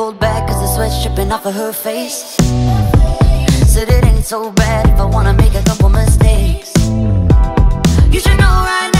pulled back cause the sweat's dripping off of her face. Said it ain't so bad if I wanna make a couple mistakes. You should know right now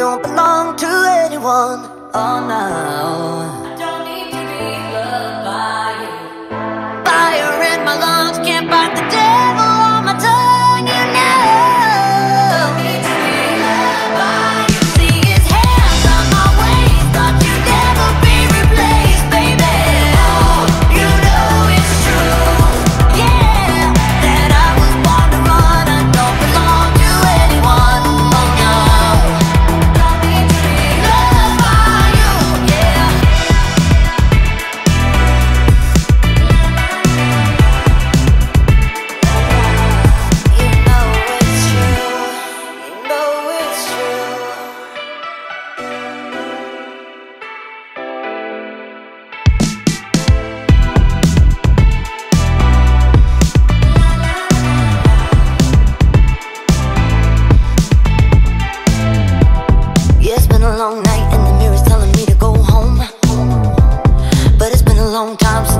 don't belong to anyone. Oh no. long time